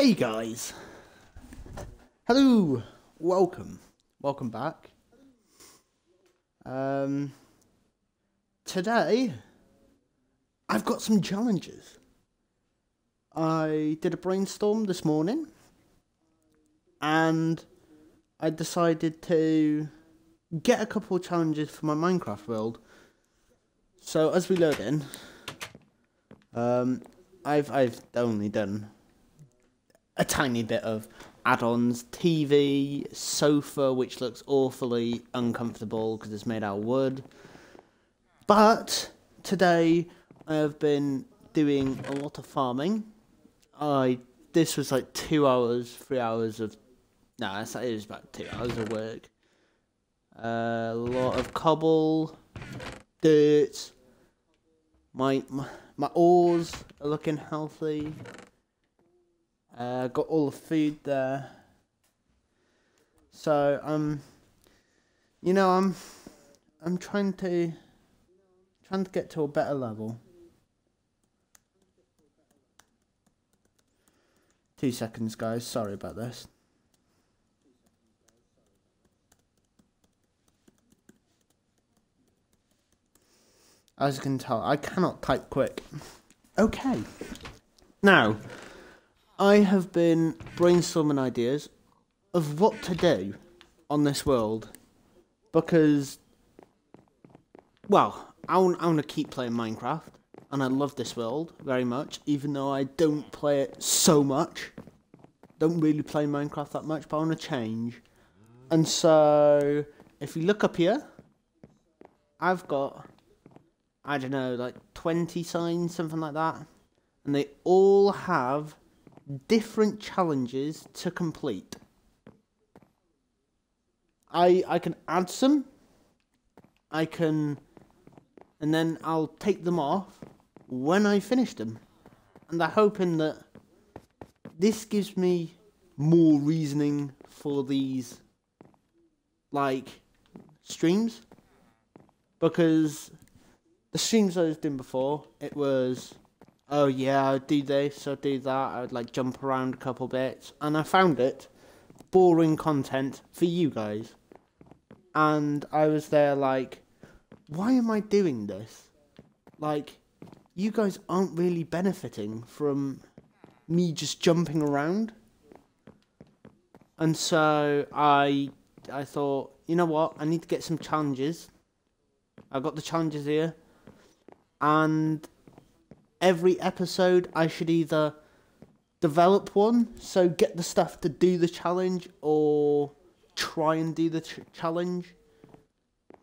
Hey guys! Hello! Welcome. Welcome back. Um, today, I've got some challenges. I did a brainstorm this morning and I decided to get a couple of challenges for my Minecraft world. So as we load in, um, I've I've only done a tiny bit of add-ons, TV, sofa, which looks awfully uncomfortable because it's made out of wood. But today I have been doing a lot of farming. I this was like two hours, three hours of no, nah, it was about two hours of work. Uh, a lot of cobble, dirt. My my, my ores are looking healthy. Uh, got all the food there. So um, you know I'm I'm trying to trying to get to a better level. Two seconds, guys. Sorry about this. As you can tell, I cannot type quick. Okay. Now, I have been brainstorming ideas of what to do on this world because, well, I want, to keep playing Minecraft and I love this world very much, even though I don't play it so much. Don't really play Minecraft that much, but I want to change. And so, if you look up here, I've got, I don't know, like 20 signs, something like that. And they all have different challenges to complete. I I can add some. I can and then I'll take them off when I finish them. And I'm hoping that this gives me more reasoning for these, like, streams. Because the streams I was doing before, it was, oh yeah, I'd do this, I'd do that, I'd like jump around a couple bits. And I found it boring content for you guys. And I was there like, why am I doing this? Like, you guys aren't really benefiting from me just jumping around. And so I I thought, you know what, I need to get some challenges. I got the challenges here. And every episode I should either develop one, so get the stuff to do the challenge, or try and do the ch- challenge.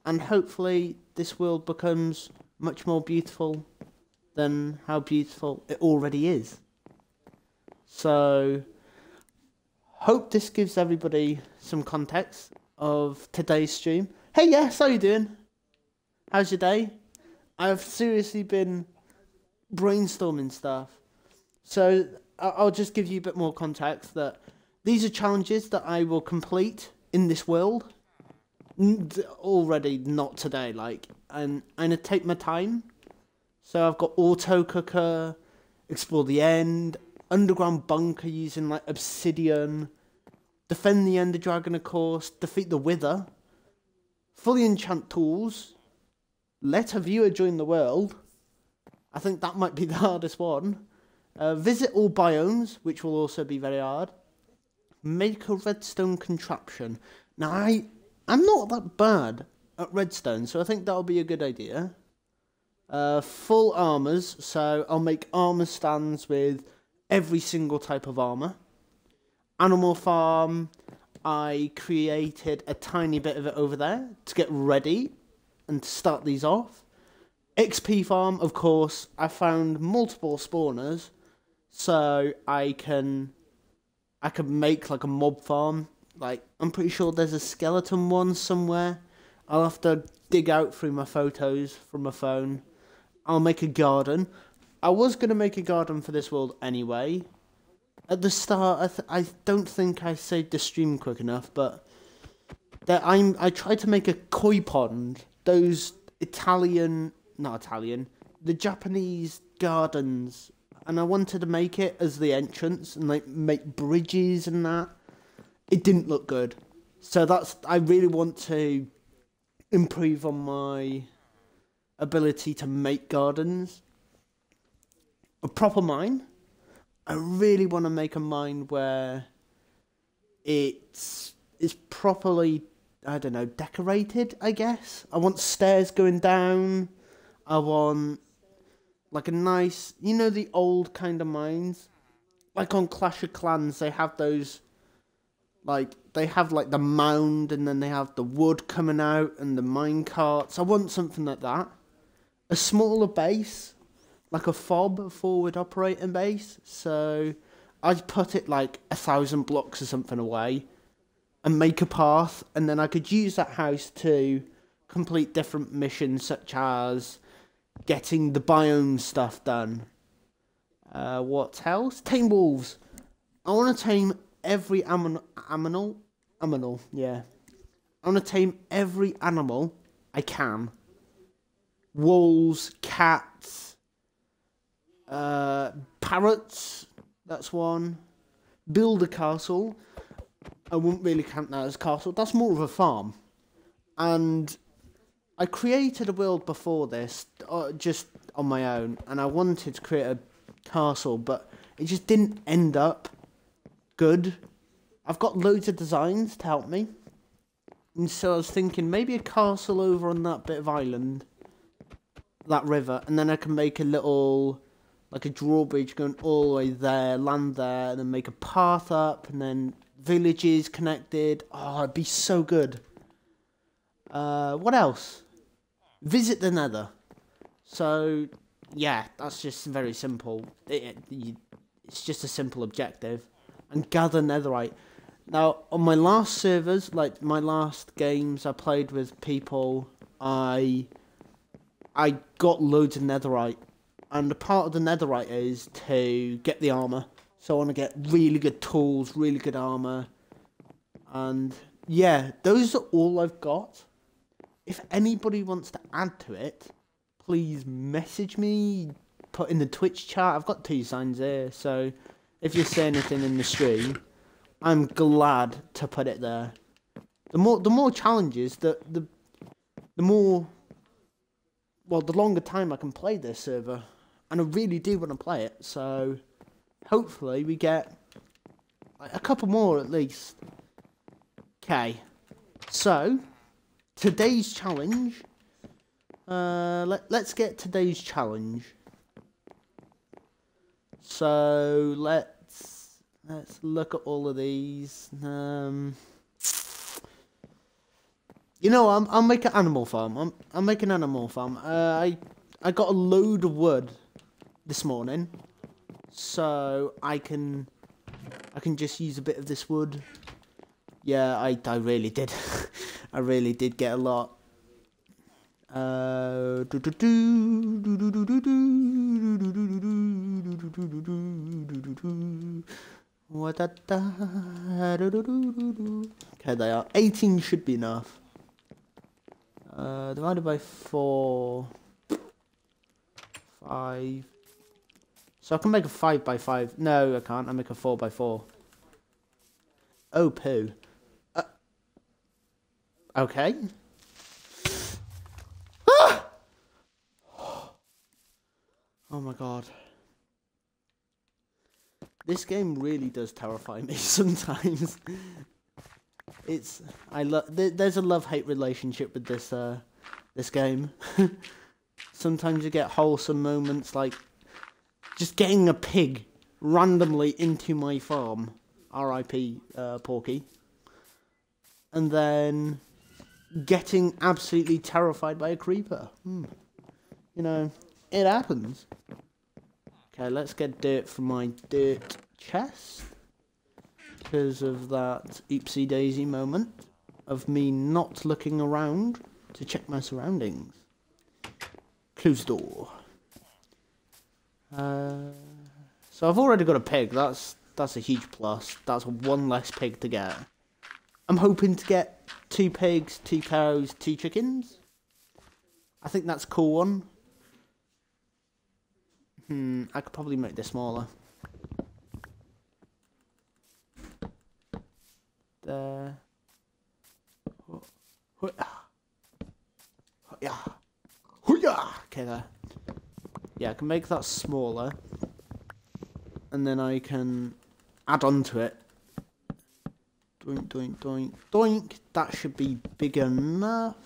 And hopefully this world becomes much more beautiful than how beautiful it already is. So, hope this gives everybody some context of today's stream. Hey, yes, how you doing? How's your day? I've seriously been brainstorming stuff. So, I'll just give you a bit more context that these are challenges that I will complete in this world. Already not today, like, and I'm gonna take my time so I've got auto cooker, explore the end, underground bunker using like obsidian, defend the ender dragon of course, defeat the wither, fully enchant tools, let a viewer join the world. I think that might be the hardest one. Uh, visit all biomes, which will also be very hard. Make a redstone contraption. Now I, I'm not that bad at redstone, so I think that'll be a good idea. Uh, full armors, so I'll make armor stands with every single type of armor. Animal farm, I created a tiny bit of it over there to get ready and to start these off. XP farm, of course, I found multiple spawners, so I can I can make like a mob farm. Like I'm pretty sure there's a skeleton one somewhere. I'll have to dig out through my photos from my phone I'll make a garden. I was going to make a garden for this world anyway. At the start, I, I don't think I saved the stream quick enough, but that I'm I tried to make a koi pond. Those Italian, not Italian, the Japanese gardens. and I wanted to make it as the entrance and like make bridges and that. It didn't look good, so that's I really want to improve on my ability to make gardens. A proper mine. I really want to make a mine where it's is properly I don't know decorated. I guess I want stairs going down. I want um, like a nice, you know, the old kind of mines, like on Clash of Clans. They have those, like they have like the mound, and then they have the wood coming out and the mine carts. I want something like that. A smaller base, like a fob, forward operating base. So I'd put it like a thousand blocks or something away and make a path, and then I could use that house to complete different missions, such as getting the biome stuff done. Uh, what else? Tame wolves. I want to tame every aminal, aminal. Yeah, I want to tame every animal I can. Wolves, cats, uh, parrots. That's one. Build a castle. I wouldn't really count that as castle. That's more of a farm. And I created a world before this, uh, just on my own, and I wanted to create a castle, but it just didn't end up good. I've got loads of designs to help me. And so I was thinking maybe a castle over on that bit of island, that river, and then I can make a little, like a drawbridge going all the way there, land there, and then make a path up, and then villages connected. Oh, it'd be so good. Uh, what else? Visit the Nether. So, yeah, that's just very simple. It, it, it's just a simple objective. And gather netherite. Now, on my last servers, like my last games I played with people, I I got loads of netherite. And a part of the netherite is to get the armor. So I want to get really good tools, really good armor. And yeah, those are all I've got. If anybody wants to add to it, please message me, put in the Twitch chat. I've got two signs there, so if you say anything in the stream, I'm glad to put it there. The more the more challenges, the the the more well, the longer time I can play this server. And I really do want to play it, so hopefully we get a couple more at least. Okay, so today's challenge. Uh, let let's get today's challenge. So let's let's look at all of these. Um, you know, I'm I'll make an animal farm. I'm I'll make an animal farm. Uh, I I got a load of wood this morning so I can I can just use a bit of this wood. Yeah, I I really did. I really did get a lot. Uh, okay, they are. 18 should be enough. Uh, divided by 4. 5. So I can make a 5 by 5 No, I can't. I make a 4 by 4 Oh, poo. Okay. Ah! Oh my god. This game really does terrify me sometimes. it's I love there's a love-hate relationship with this uh this game. sometimes you get wholesome moments like just getting a pig randomly into my farm. R.I.P. Uh, Porky. And then getting absolutely terrified by a creeper. Hmm. You know, it happens. Okay, let's get dirt from my dirt chest. Because of that oopsie daisy moment of me not looking around to check my surroundings. Close door. Uh, so I've already got a pig. That's that's a huge plus. That's one less pig to get. I'm hoping to get two pigs, two cows, two chickens. I think that's a cool one. Hmm, I could probably make this smaller. There. Yeah. Okay, there. Yeah, I can make that smaller. And then I can add on to it. Doink, doink, doink, doink. That should be big enough.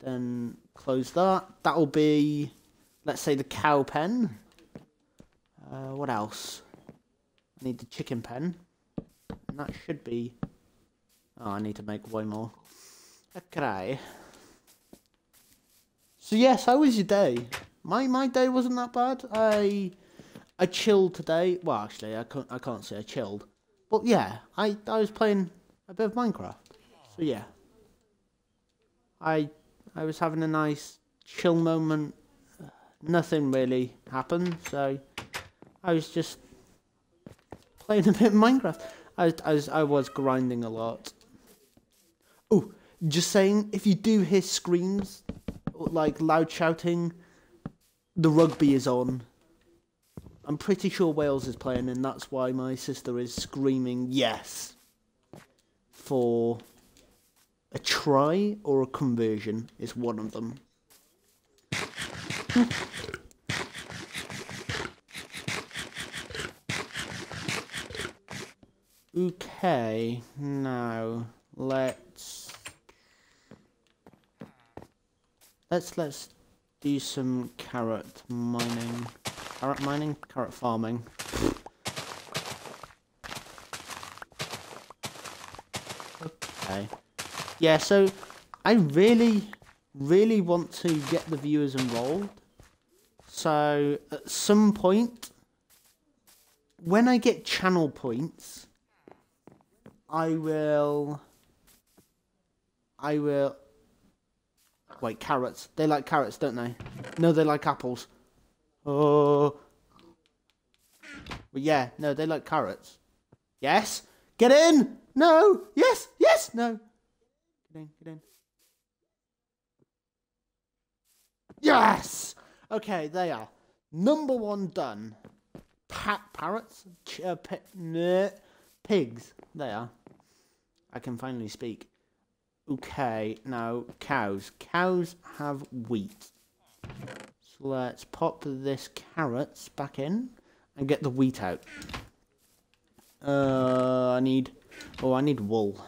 Then close that. That'll be, let's say, the cow pen. Uh, what else? I need the chicken pen. And that should be... Oh, I need to make way more. Okay. So yes, how was your day? My my day wasn't that bad. I I chilled today. Well, actually, I can't I can't say I chilled, but yeah, I I was playing a bit of Minecraft. So yeah, I I was having a nice chill moment. Nothing really happened, so I was just playing a bit of Minecraft. I I was I was grinding a lot. Oh, just saying, if you do hear screams, like loud shouting, the rugby is on. I'm pretty sure Wales is playing, and that's why my sister is screaming yes for a try or a conversion is one of them. okay, now let's let's let's do some carrot mining. Carrot mining? Carrot farming. Okay. Yeah, so I really, really want to get the viewers involved. So at some point, when I get channel points, I will... I will Wait, carrots. They like carrots, don't they? No, they like apples. Oh. But yeah, no, they like carrots. Yes? Get in! No! Yes! Yes! No! Get in, get in. Yes! Okay, they are. Number one done. Pat parrots? Ch uh, pigs. They are. I can finally speak. Okay, now cows. Cows have wheat. So let's pop this carrots back in and get the wheat out. Uh, I need... Oh, I need wool.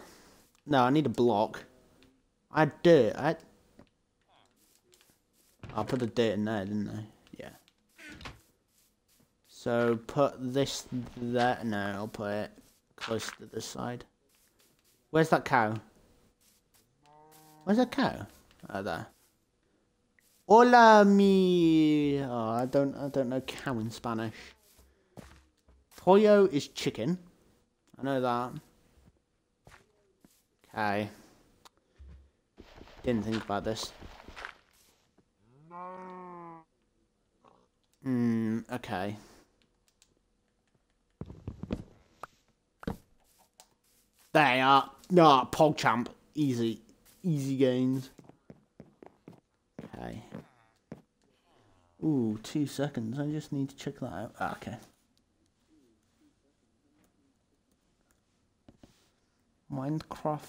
No, I need a block. I dirt. I. I put the dirt in there, didn't I? Yeah. So put this there. No, I'll put it close to this side. Where's that cow? Where's that cow? Oh, there. Hola mi. Oh, I don't. I don't know cow in Spanish. Pollo is chicken. I know that. Okay. Didn't think about this. Hmm. Okay. There you are. No, oh, PogChamp. Easy easy gains. Okay. Ooh, two seconds. I just need to check that out. Ah, okay. Minecraft.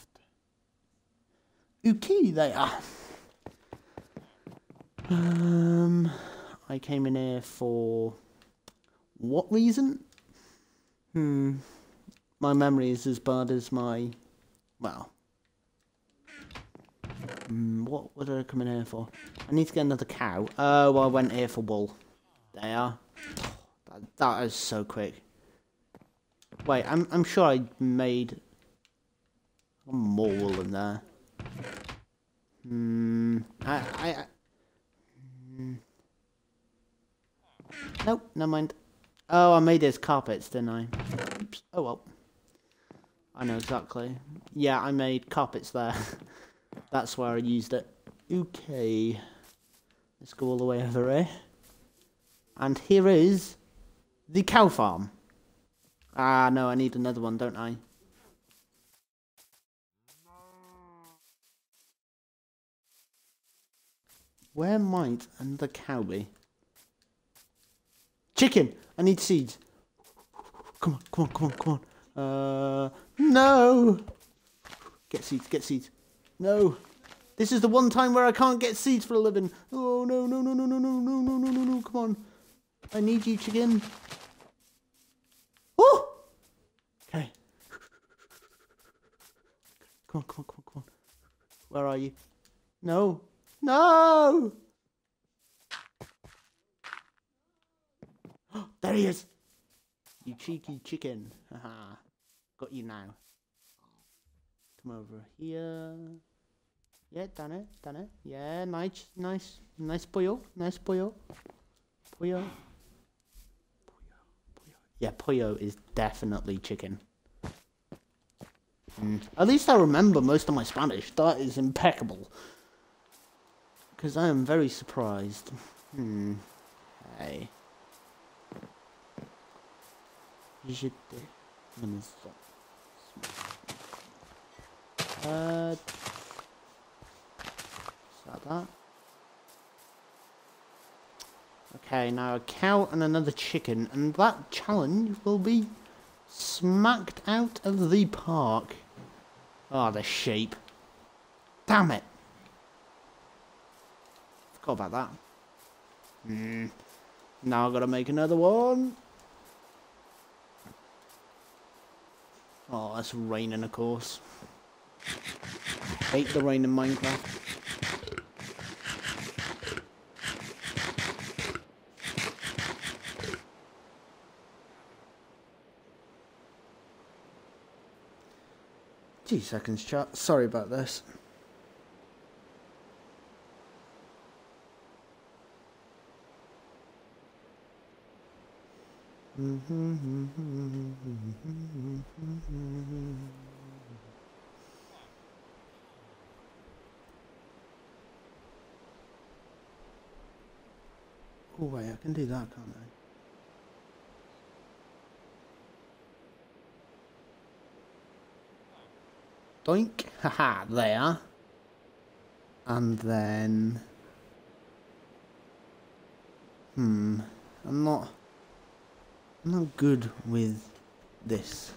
Okay, they are. Um, I came in here for what reason? Hmm. My memory is as bad as my, well, Mm, what, what did I come in here for? I need to get another cow. Oh, well, I went here for wool. There. That, that is so quick. Wait, I'm, I'm sure I made more wool in there. Hmm. I, I, I hmm. Nope, never mind. Oh, I made his carpets, didn't I? Oops. Oh well. I know exactly. Yeah, I made carpets there. That's where I used it. Okay. Let's go all the way over here. And here is the cow farm. Ah, no, I need another one, don't I? Where might another cow be? Chicken! I need seeds. Come on, come on, come on, come on. Uh, no! Get seeds, get seeds. No! This is the one time where I can't get seeds for a living. Oh, no, no, no, no, no, no, no, no, no, no, no, come on. I need you, chicken. Oh! Okay. Come on, come on, come on, come on. Where are you? No. No! there he is! You cheeky chicken. Haha. Got you now. Come over here. Yeah, done it, done it. Yeah, nice, nice, nice pollo, nice pollo. Pollo. Yeah, pollo is definitely chicken. Mm. At least I remember most of my Spanish. That is impeccable. Because I am very surprised. Hmm. Hey. Uh. Is that? Okay, now a cow and another chicken, and that challenge will be smacked out of the park. Oh, the sheep. Damn it. Forgot about that. Hmm. Now I've got to make another one. Oh, it's raining, of course. Hate the rain in Minecraft. Two seconds, chat. Sorry about this. Oh wait, I can do that, can't I? Doink, haha, there. And then... Hmm, I'm not... I'm not good with this.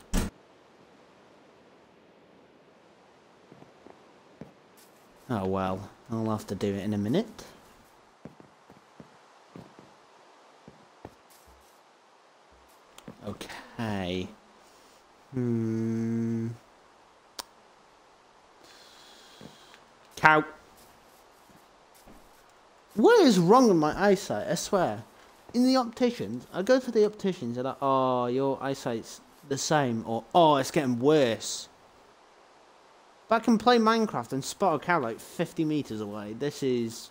Oh well, I'll have to do it in a minute. Okay. Hmm. Cow. What is wrong with my eyesight? I swear. In the opticians, I go to the opticians and like, oh, your eyesight's the same, or oh, it's getting worse. But I can play Minecraft and spot a cow like 50 meters away. This is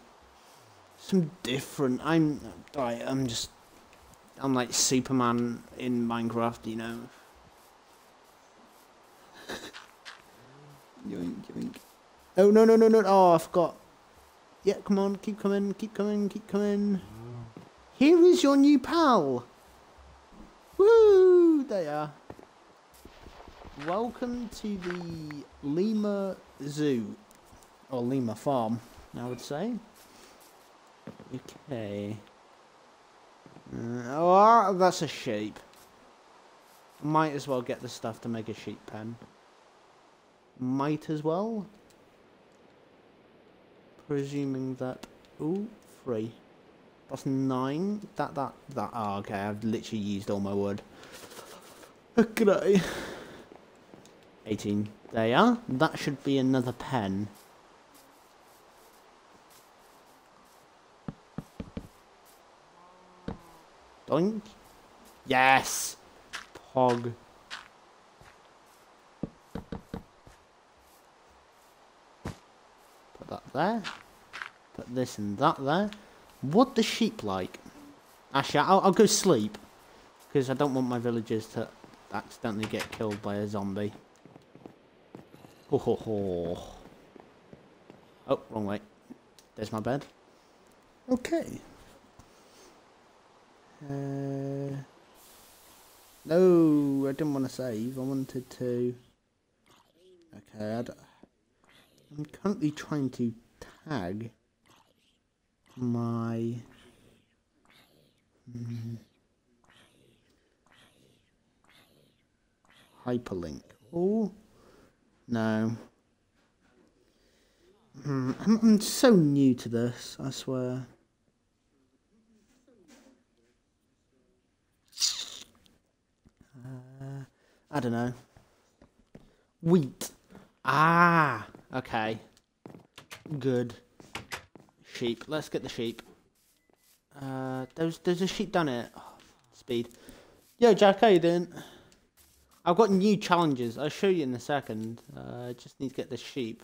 some different. I'm, right, I'm just, I'm like Superman in Minecraft, you know. yoink, yoink. Oh, no, no, no, no. Oh, I forgot. Yeah, come on. Keep coming. Keep coming. Keep coming. Here is your new pal. Woo! There you are. Welcome to the Lemur Zoo. Or Lemur Farm, I would say. Okay. Uh, oh, that's a sheep. Might as well get the stuff to make a sheep pen. Might as well presuming that... Ooh, three. That's nine. That, that, that... Oh, okay, I've literally used all my wood. Okay. 18. There you are. That should be another pen. Doink. Yes! Pog. that there. Put this and that there. What the sheep like? Actually, I'll, I'll go sleep. Because I don't want my villagers to accidentally get killed by a zombie. Ho ho ho. Oh, wrong way. There's my bed. Okay. Uh, no, I didn't want to save. I wanted to... Okay, I. I'm currently trying to tag my mm, hyperlink. Oh, no. Mm, I'm, I'm so new to this, I swear. Uh, I don't know. Wheat. Ah, okay. Good. Sheep. Let's get the sheep. Uh, there's there's a sheep down here. Oh, speed. Yo, Jack, how you doing? I've got new challenges. I'll show you in a second. Uh, just need to get the sheep.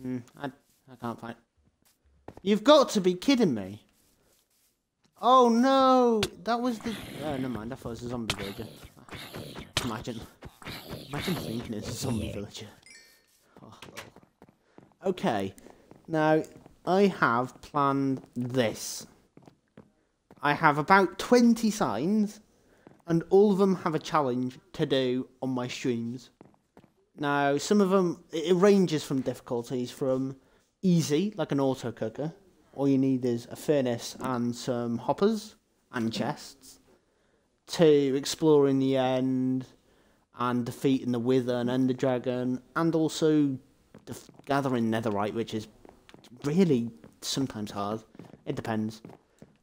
Hmm, I, I can't find... You've got to be kidding me. Oh no! That was the... Oh, never mind. I thought it was a zombie villager. Imagine. Imagine thinking it's a zombie villager. Oh, okay. Now, I have planned this. I have about 20 signs, and all of them have a challenge to do on my streams. Now, some of them, it ranges from difficulties from easy, like an auto cooker. All you need is a furnace and some hoppers and chests, to exploring the end and defeating the Wither and Ender Dragon, and also gathering Netherite, which is really sometimes hard. It depends.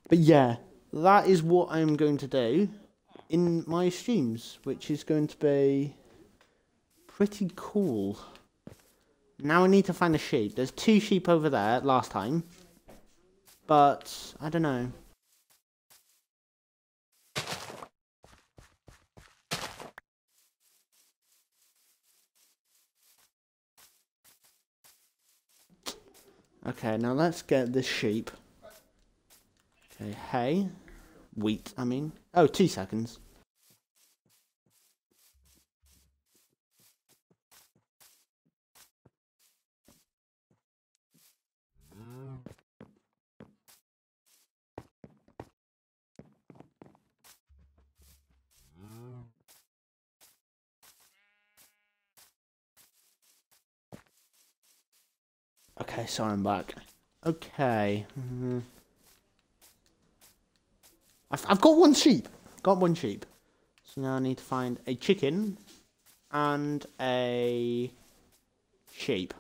But yeah, that is what I'm going to do in my streams, which is going to be pretty cool. Now I need to find a sheep. There's two sheep over there last time. But, I don't know. Okay, now let's get this sheep. Okay, hay. Wheat, I mean. Oh, two seconds. Okay, so I'm back. Okay. Mm -hmm. I've, I've got one sheep. Got one sheep. So now I need to find a chicken and a sheep.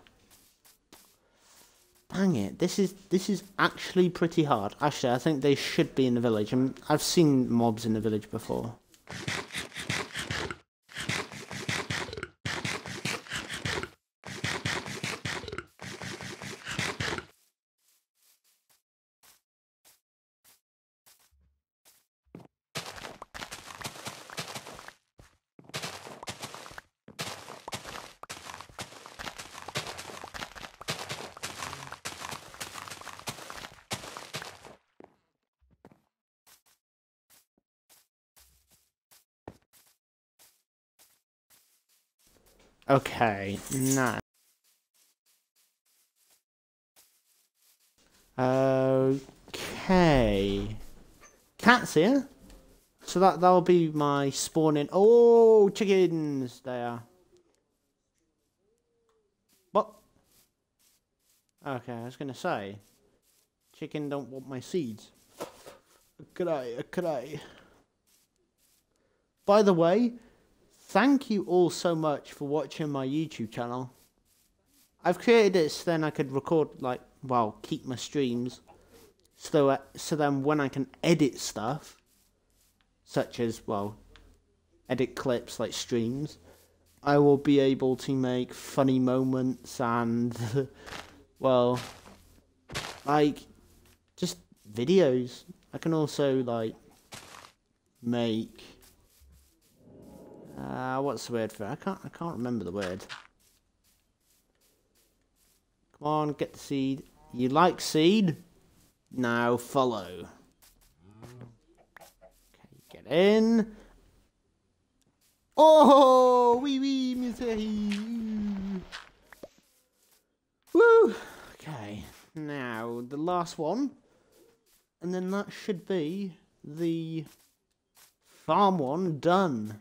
Dang it! This is this is actually pretty hard. Actually, I think they should be in the village. i I've seen mobs in the village before. Okay, now. Okay. Cats here. So that that'll be my spawning. Oh, chickens there. What? Okay, I was gonna say, chicken don't want my seeds. Could I? Could I? By the way, Thank you all so much for watching my YouTube channel. I've created it so then I could record, like, well, keep my streams. So, uh, so then when I can edit stuff, such as, well, edit clips like streams, I will be able to make funny moments and, well, like, just videos. I can also, like, make uh, what's the word for it? I can't, I can't remember the word. Come on, get the seed. You like seed? Now follow. Okay, get in. Oh, wee wee, misery. Woo. Okay, now the last one. And then that should be the farm one done.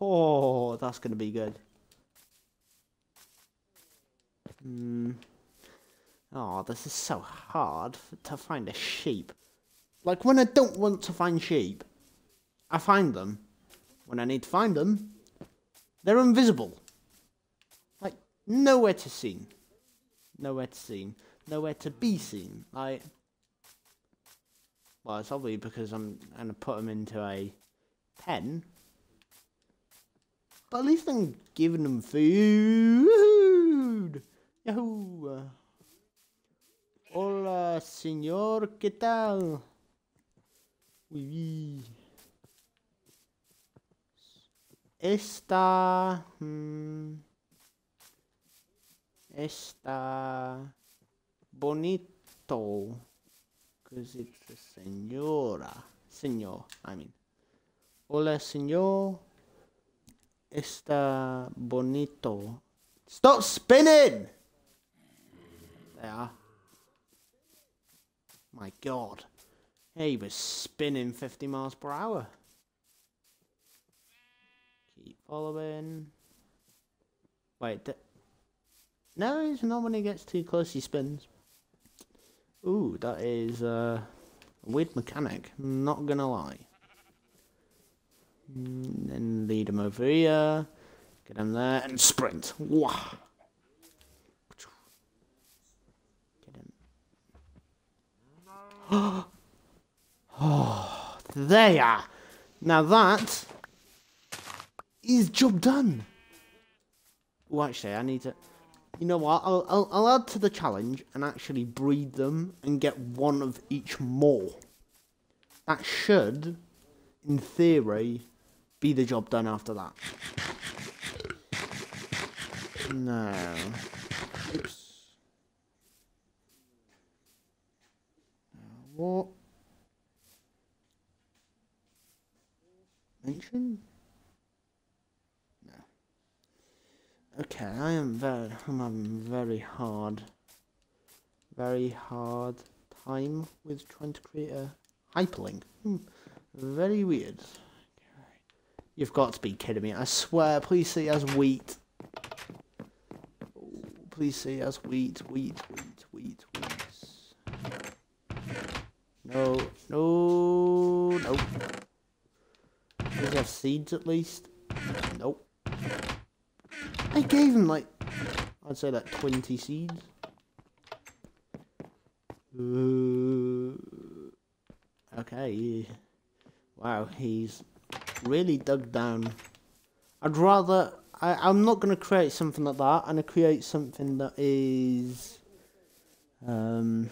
Oh, that's going to be good. Hmm. Oh, this is so hard to find a sheep. Like, when I don't want to find sheep, I find them. When I need to find them, they're invisible. Like, nowhere to seen. Nowhere to seen. Nowhere to be seen. Like, well, it's obviously because I'm going to put them into a pen. But at least I'm giving them food. Yahoo! Hola, señor, ¿qué tal? Oui, oui. Está. Hmm, está. Bonito. Because it's a señora. Señor, I mean. Hola, señor. Está bonito. Stop spinning! There. My god. He was spinning 50 miles per hour. Keep following. Wait, no, it's not when he gets too close he spins. Ooh, that is uh, a weird mechanic, not gonna lie. And then lead him over here, get him there, and sprint. Wah! oh, there. Now that is job done. Well, actually, I need to. You know what? I'll, I'll, I'll add to the challenge and actually breed them and get one of each more. That should, in theory, be the job done after that. No. Oops. What? Mention? No. Okay, I am very, I'm having very hard, very hard time with trying to create a hyperlink. Hmm. Very weird. You've got to be kidding me. I swear, please see as wheat. Please see as wheat, wheat, wheat, wheat, wheat. No, no, nope. Does he have seeds at least? Nope. I gave him like, I'd say like 20 seeds. Uh, okay. Wow, he's really dug down. I'd rather, I, I'm not going to create something like that. And I'm going to create something that is, um,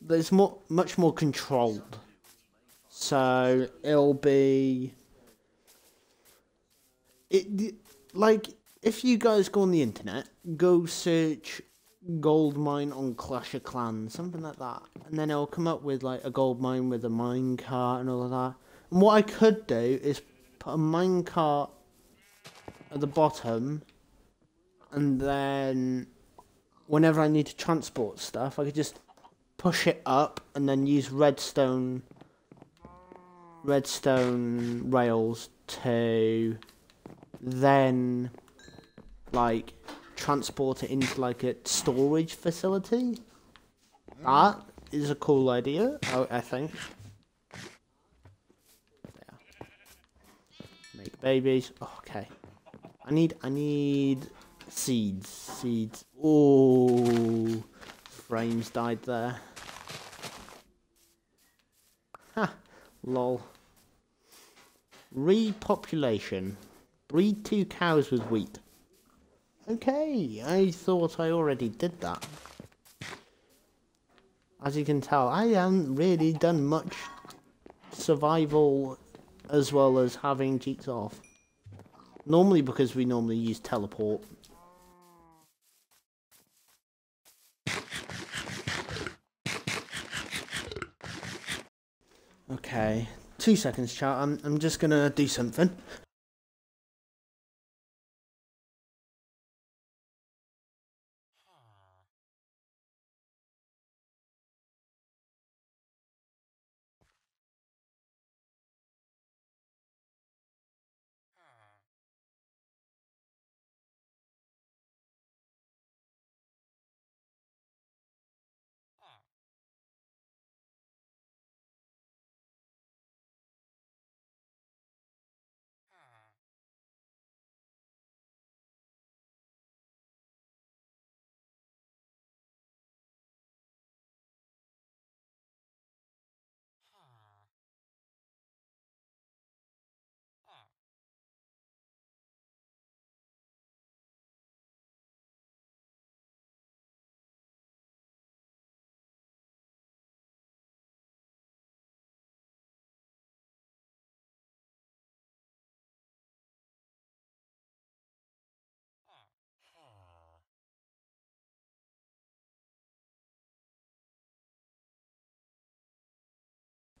there's more, much more controlled. So it'll be, it like if you guys go on the internet, go search gold mine on Clash of Clans, something like that, and then it'll come up with like a gold mine with a mine cart and all of that. And what I could do is put a mine cart at the bottom, and then whenever I need to transport stuff, I could just push it up and then use redstone redstone rails to then like transport it into like a storage facility. That is a cool idea, I, I think. There. Babies. Okay. I need I need seeds. Seeds. Oh frames died there. Ha! Lol. Repopulation. Breed two cows with wheat. Okay, I thought I already did that. As you can tell, I haven't really done much survival as well as having cheats off. Normally because we normally use teleport. Okay, two seconds chat, I'm, I'm just gonna do something.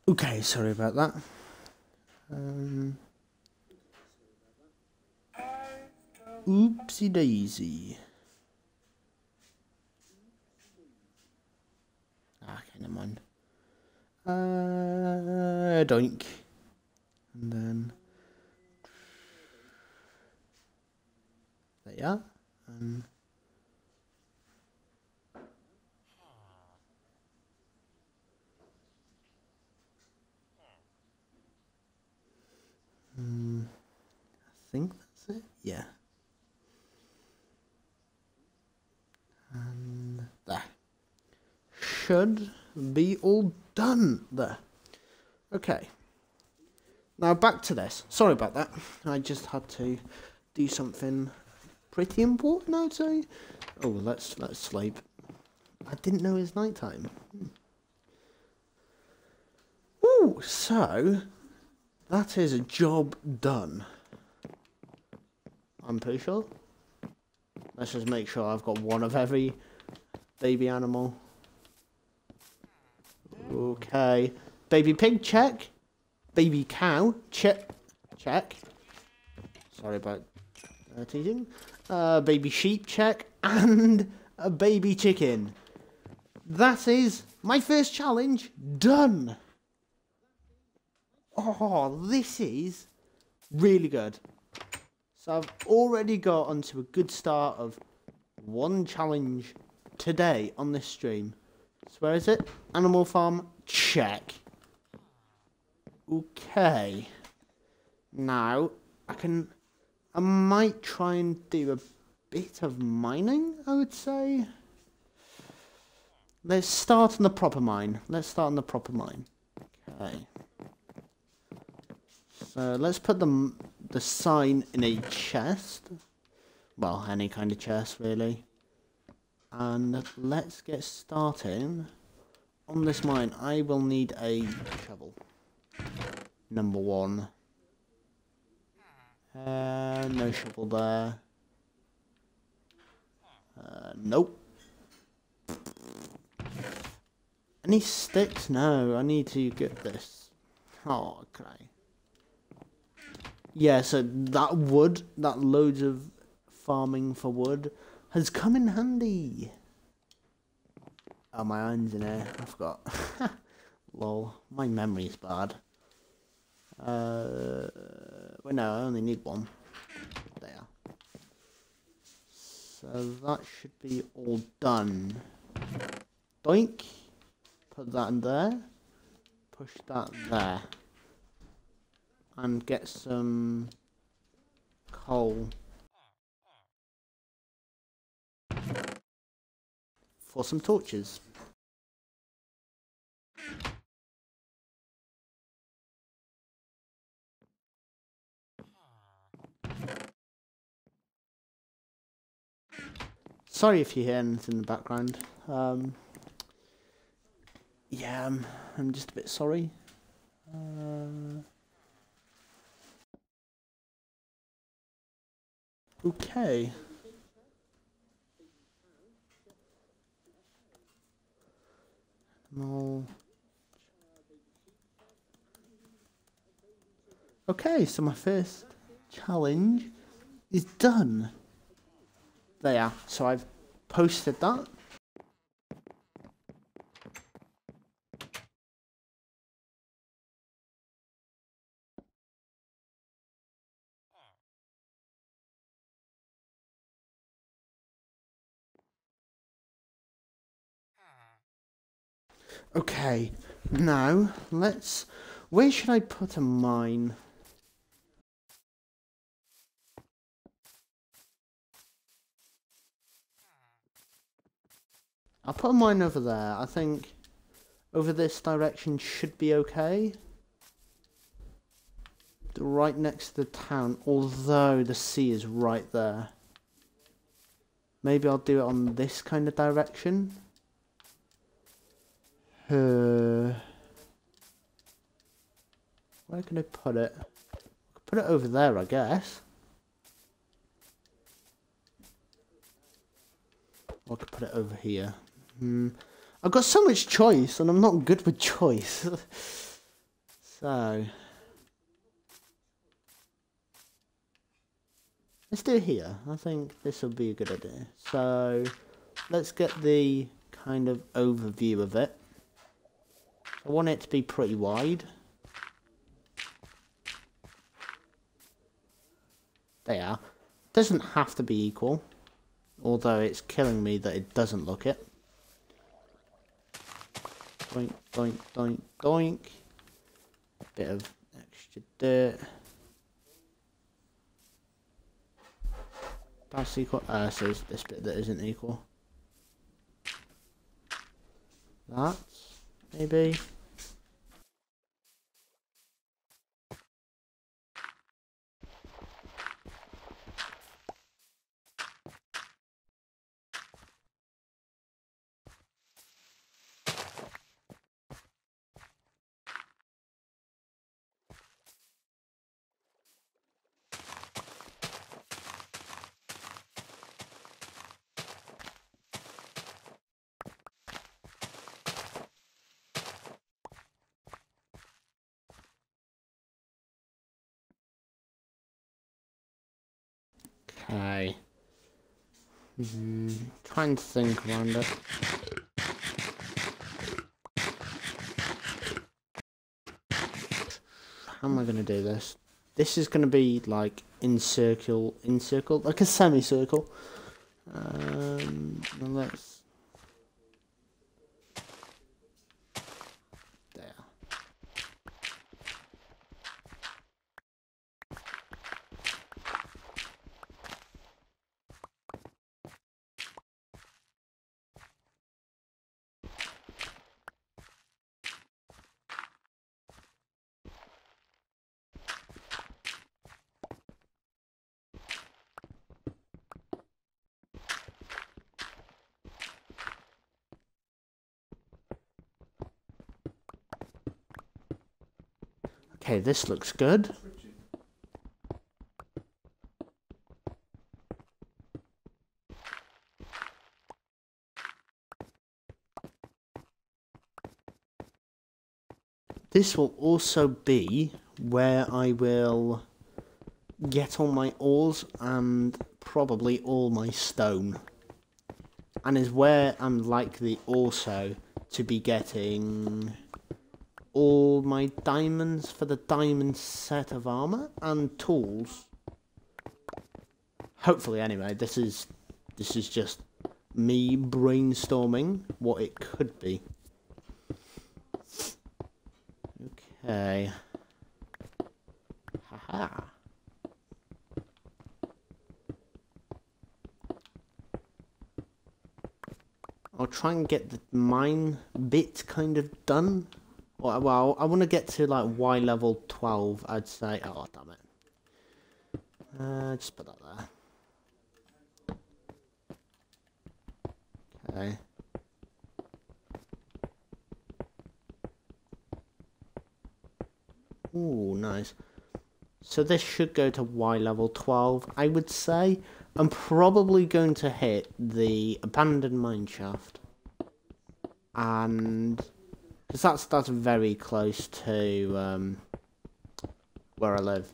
Okay, sorry about that. Um, oopsie daisy. Ah, okay, never mind. Uh, doink. And then... There you are. And... Hmm, I think that's it. Yeah. And there. Should be all done there. Okay. Now back to this. Sorry about that. I just had to do something pretty important, I'd say. Oh, let's let's sleep. I didn't know it was nighttime. Hmm. Ooh, so that is a job done. I'm pretty sure. Let's just make sure I've got one of every baby animal. Okay. Baby pig, check. Baby cow, check. Check. Sorry about uh, teasing. Uh, baby sheep, check. And a baby chicken. That is my first challenge done. Oh, this is really good. So I've already got onto a good start of one challenge today on this stream. So where is it? Animal Farm, check. Okay. Now, I can... I might try and do a bit of mining, I would say. Let's start on the proper mine. Let's start on the proper mine. Okay. So let's put the, the sign in a chest. Well, any kind of chest, really. And let's get starting On this mine, I will need a shovel. Number one. Uh, no shovel there. Uh, nope. Any sticks? No, I need to get this. Oh, okay. Yeah, so that wood, that loads of farming for wood, has come in handy. Oh, my iron's in here. I forgot. Lol. My memory's bad. Uh, well, no, I only need one. There. So that should be all done. Doink. Put that in there. Push that there and get some coal for some torches. Sorry if you hear anything in the background. Um, yeah, I'm, I'm just a bit sorry. Uh, Okay. No. Okay, so my first challenge is done. There, so I've posted that. Okay, now let's. Where should I put a mine? I'll put a mine over there. I think over this direction should be okay. Right next to the town, although the sea is right there. Maybe I'll do it on this kind of direction. Uh, where can I put it? Put it over there, I guess. Or I could put it over here. Hmm. I've got so much choice, and I'm not good with choice. So let's do it here. I think this will be a good idea. So let's get the kind of overview of it. I want it to be pretty wide. There. Doesn't have to be equal. Although it's killing me that it doesn't look it. Doink, doink, doink, doink. Bit of extra dirt. That's equal. Uh, so it's this bit that isn't equal. That, maybe. Okay. Mm, trying think around it. How am I going to do this? This is going to be like in circle, in circle, like a semicircle. Um, let's Okay, this looks good. This will also be where I will get all my ores and probably all my stone. And is where I'm likely also to be getting all my diamonds for the diamond set of armor and tools. Hopefully, anyway, this is this is just me brainstorming what it could be. Okay. Haha. I'll try and get the mine bit kind of done well, I want to get to like Y level 12, I'd say. Oh, damn it. Uh, just put that there. Okay. Ooh, nice. So this should go to Y level 12, I would say. I'm probably going to hit the abandoned mine shaft. And because that's, that's very close to um, where I live.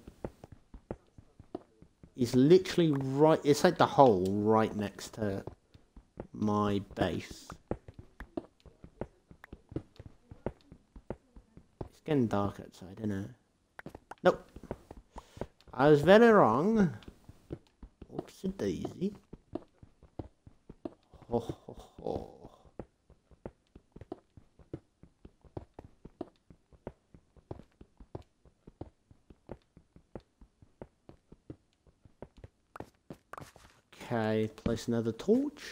It's literally right, it's like the hole right next to my base. It's getting dark outside, isn't it? Nope. I was very wrong. Oopsie daisy. Ho ho ho. Okay, another torch.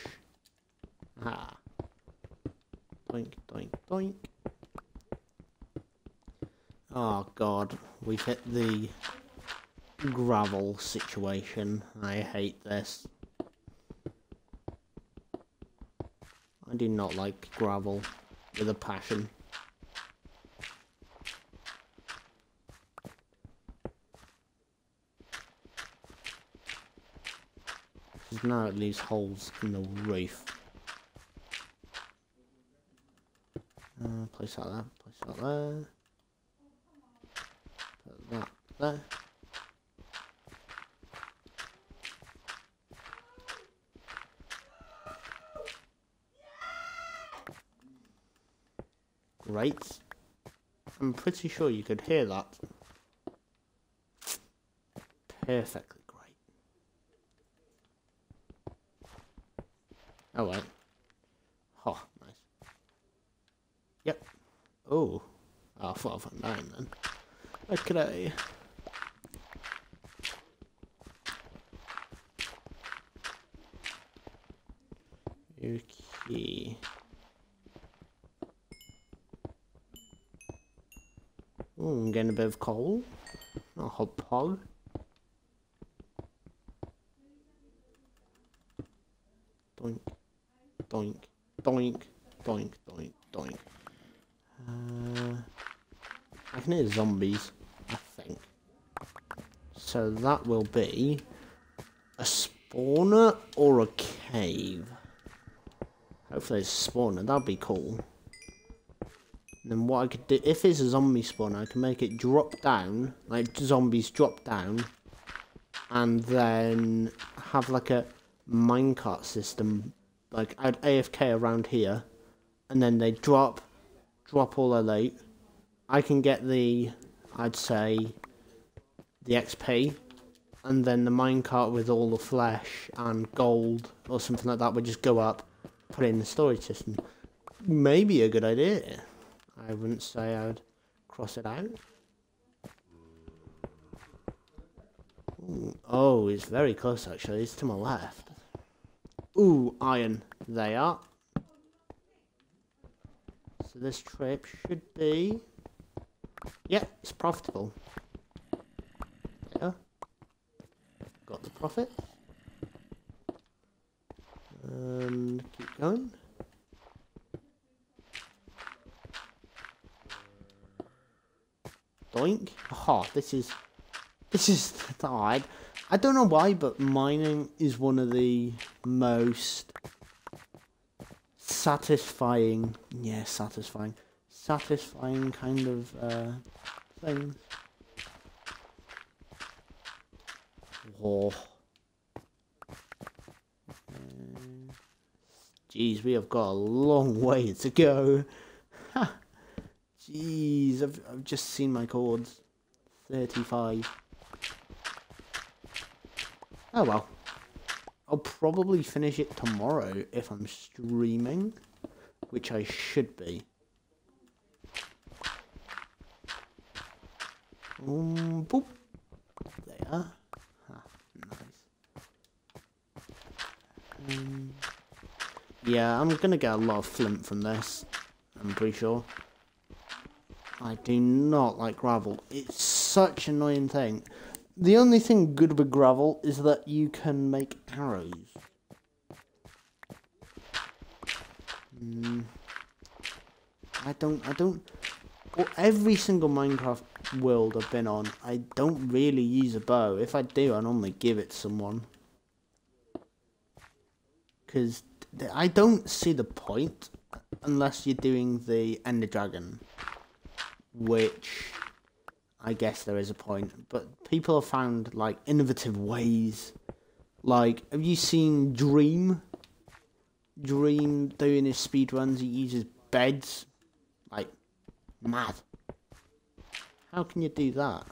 Ah. Doink, doink, doink. Oh god, we've hit the gravel situation. I hate this. I do not like gravel with a passion. Because now it leaves holes in the roof. Uh, place that there, place that there. there. Great. I'm pretty sure you could hear that. Perfectly great. Oh, wait. Oh, nice. Yep. Oh. Oh, 4 for 9 then. Okay. Okay. Ooh, I'm getting a bit of coal. A hot pog. Doink. Doink. Doink. Doink. Doink. Doink. Uh, I can hear zombies, I think. So that will be a spawner or a cave. Hopefully it's a spawner, that'd be cool. And then what I could do, if it's a zombie spawner, I can make it drop down, like zombies drop down, and then have like a minecart system, like I'd AFK around here, and then they drop, drop all their loot. I can get the, I'd say, the XP, and then the minecart with all the flesh and gold or something like that would just go up, put it in the storage system. Maybe a good idea. I wouldn't say I would cross it out. Ooh, oh, it's very close actually. It's to my left. Ooh, iron. They are. So this trip should be... Yeah, it's profitable. Yeah. Got the profit. And keep going. Doink. Oh, this is... This is... I, I don't know why, but mining is one of the most satisfying... Yeah, satisfying. Satisfying kind of uh, things. Oh. Jeez, we have got a long way to go. Jeez, I've, I've just seen my chords. 35. Oh well. I'll probably finish it tomorrow if I'm streaming, which I should be. Um, boop. There. Ah, nice. Um, yeah, I'm gonna get a lot of flint from this. I'm pretty sure. I do not like gravel. It's such an annoying thing. The only thing good with gravel is that you can make arrows. Mm. I don't, I don't, well, every single Minecraft world I've been on, I don't really use a bow. If I do, I normally give it to someone. Because I don't see the point unless you're doing the Ender Dragon which I guess there is a point, but people have found like innovative ways. Like, have you seen Dream? Dream doing his speed runs, he uses beds. Like, mad. How can you do that?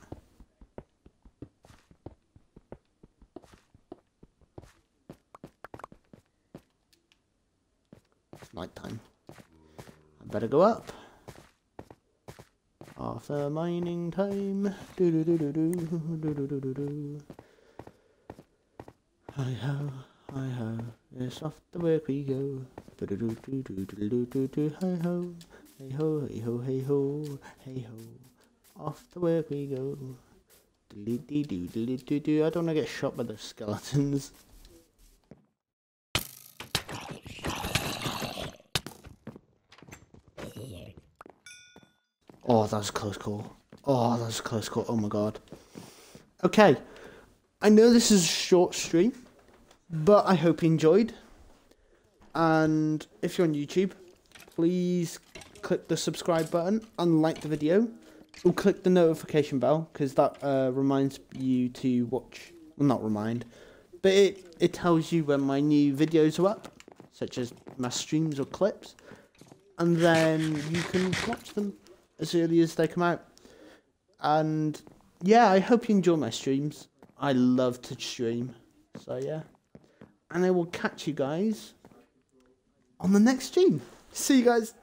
It's night time. I better go up. After mining time. Do do do do do do do do do do. Hi ho, hi ho, it's off the work we go. Do do do do do do do do do hi ho, hey ho, hey ho, hey ho, hey ho. Off the work we go. Do do do do do do. I don't want to get shot by the skeletons. That was a close call. Oh, that was a close call. Oh my god. Okay. I know this is a short stream, but I hope you enjoyed. And if you're on YouTube, please click the subscribe button and like the video. We'll click the notification bell because that uh, reminds you to watch. Well, not remind, but it it tells you when my new videos are up, such as my streams or clips, and then you can watch them as early as they come out. And yeah, I hope you enjoy my streams. I love to stream, so yeah. And I will catch you guys on the next stream. See you guys.